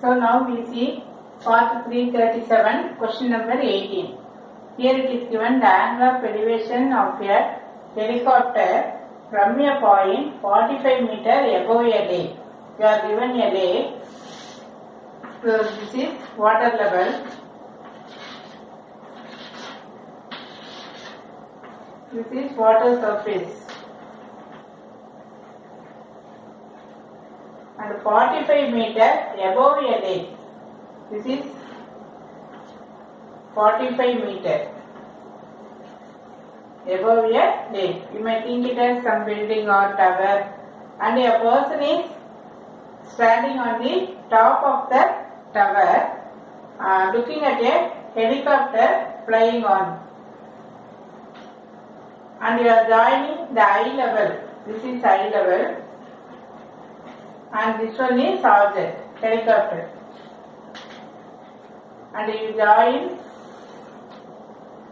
So now we see part 337, question number 18. Here it is given the angle of elevation of a helicopter from a point 45 meter above a lake. You are given a lake. So this is water level. This is water surface. And 45 meter above a lake. This is 45 meter above a lake. You may think it as some building or tower and a person is standing on the top of the tower uh, looking at a helicopter flying on and you are joining the eye level. This is eye level and this one is object, helicopter. And you join,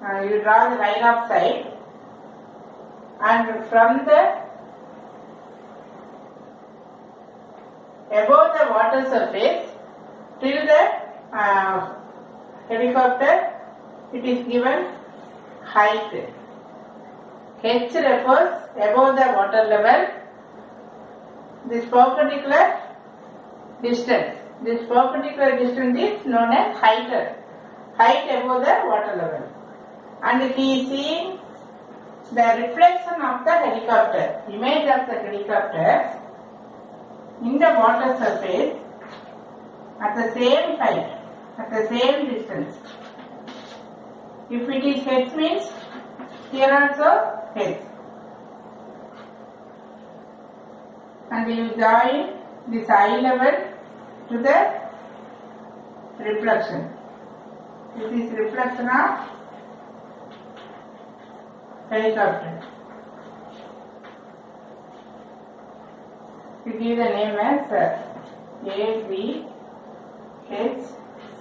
uh, you draw the line of sight and from the above the water surface till the uh, helicopter it is given height. H refers above the water level this perpendicular distance. This perpendicular distance is known as height. Height above the water level. And he is seeing the reflection of the helicopter, image of the helicopter in the water surface at the same height, at the same distance. If it is h means here also h. and you join this eye level to the reflection. This is reflection of helicopter. You give the name as uh, A, B, H,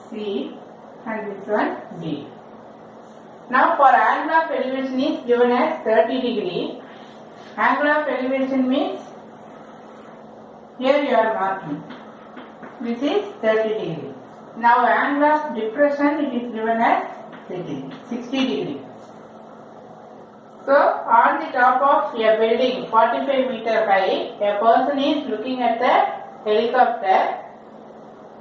C and this one D. Now for angle of elevation is given as 30 degree. Angle of elevation means here you are marking. This is 30 degree. Now angle of depression it is given as 60, 60 degree. So on the top of a building 45 meter high, a person is looking at the helicopter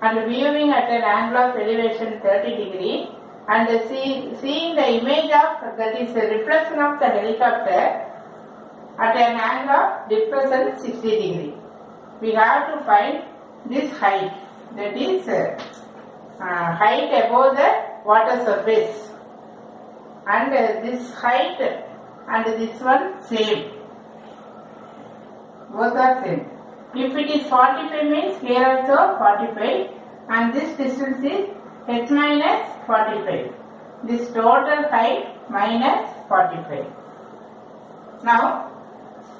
and viewing at an angle of elevation 30 degree and see, seeing the image of that is the reflection of the helicopter at an angle of depression 60 degree we have to find this height. That is uh, uh, height above the water surface. And uh, this height and this one same. Both are same. If it is 45 means here also 45 and this distance is h minus 45 this total height minus 45 now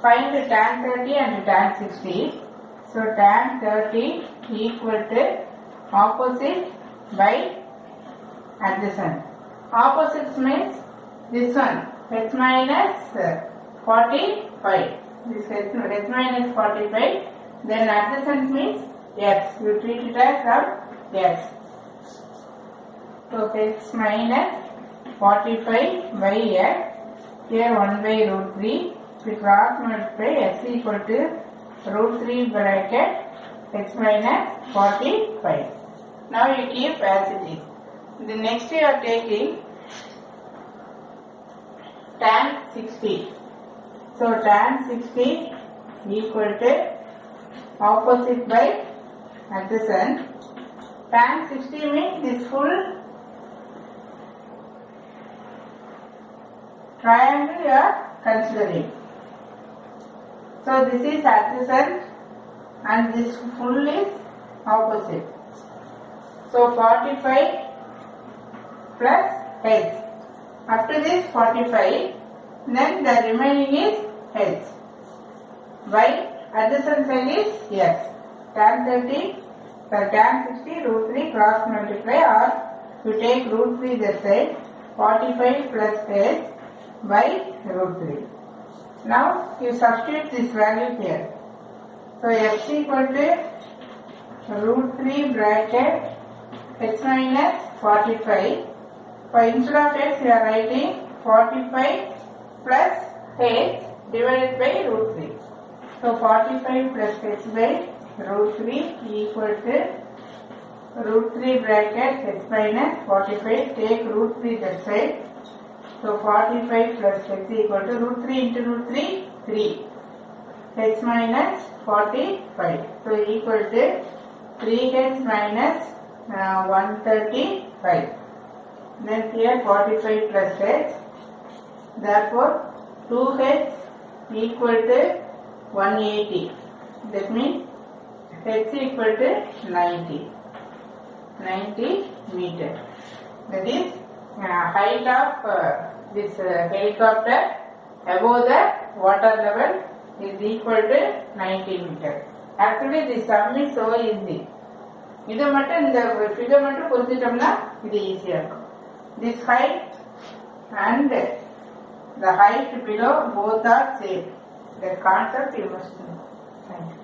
find the tan 30 and tan 60 so tan 30 equal to opposite by adjacent. Opposite means this one h minus 45. This h, h minus 45. Then adjacent means x. You treat it as of x. So h minus 45 by x. Here 1 by root 3. If you cross multiply x equal to root 3 bracket x minus 45. Now you keep as it is. The next you are taking tan 60. So tan 60 equal to opposite by adjacent. Tan 60 means this full triangle you are considering. So this is adjacent and this full is opposite. So 45 plus h. After this 45, then the remaining is h. Y adjacent side is yes. Tan 30, so tan 60 root 3 cross multiply or you take root 3 this side 45 plus h by root 3. Now you substitute this value here. So x equal to root 3 bracket h minus 45. For instead of x, we are writing 45 plus h divided by root 3. So 45 plus h by root 3 equal to root 3 bracket h minus 45. Take root 3 that side. So 45 plus h equal to root 3 into root 3, 3. h minus 45. So equal to 3h minus uh, 135. Then here 45 plus h. Therefore 2h equal to 180. That means h equal to 90. 90 meter. That is uh, height of uh, this uh, helicopter above the water level is equal to 90 meter. Actually this sum is so easy. இது மட்டும் இந்த figure மட்டும் புரிஞ்சிட்டோம்னா இது ஈஸியா இருக்கும் this height and the height below both are same the concept you must know thank you